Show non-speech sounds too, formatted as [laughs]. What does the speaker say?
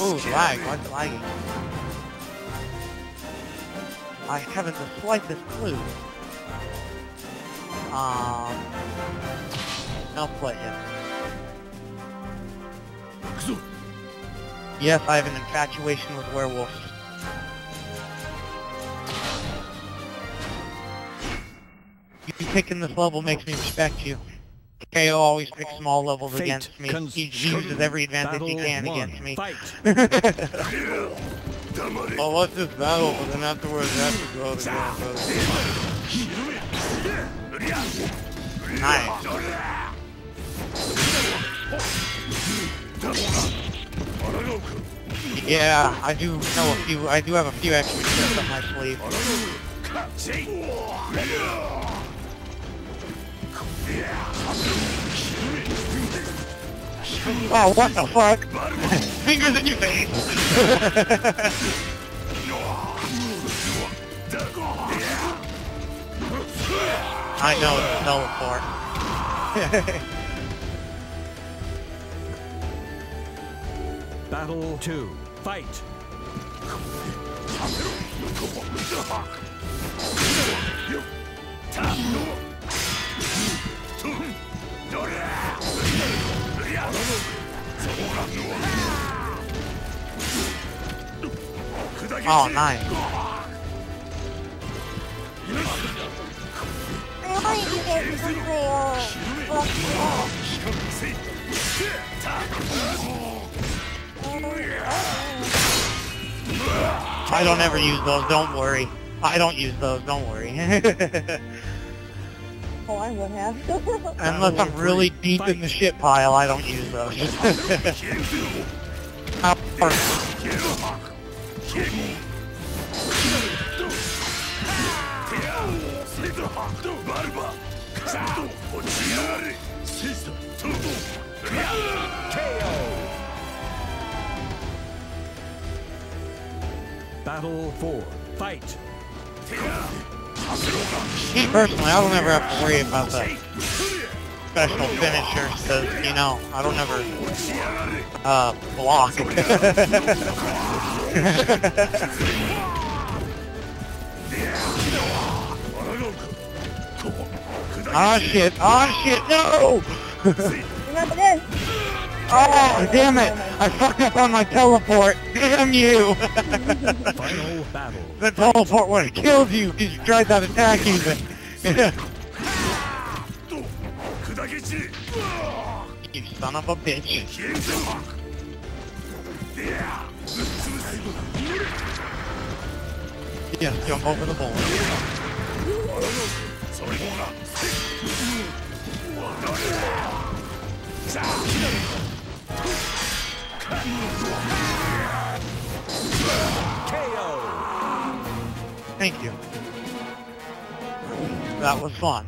Ooh, lag. It lagging? I haven't the slightest clue. Um... I'll play it. Yes, I have an infatuation with werewolves. You picking this level makes me respect you. KO always picks small levels Fate against me. He uses every advantage he can one. against me. Fight. [laughs] well, let's battle, but then afterwards I have to go to Nice. Yeah, I do know a few, I do have a few extra tricks up my sleeve. Wow, what the fuck? Fingers in your face! I know it's teleport. Battle two. Fight. Oh, fuck you I don't ever use those, don't worry. I don't use those, don't worry. [laughs] Oh, I would have. [laughs] Unless I'm really deep in the shit pile, I don't use those. [laughs] Battle four. Fight. Me personally, I don't ever have to worry about the special finishers, because, you know, I don't ever, uh, block. [laughs] [laughs] Ah shit, ah shit, no! Remember this? Oh, damn it! I fucked up on my teleport! Damn you! [laughs] Final battle. the teleport would have killed you because you tried that attack even. [laughs] you son of a bitch. Yes, jump over the board. KO. Thank you. That was fun.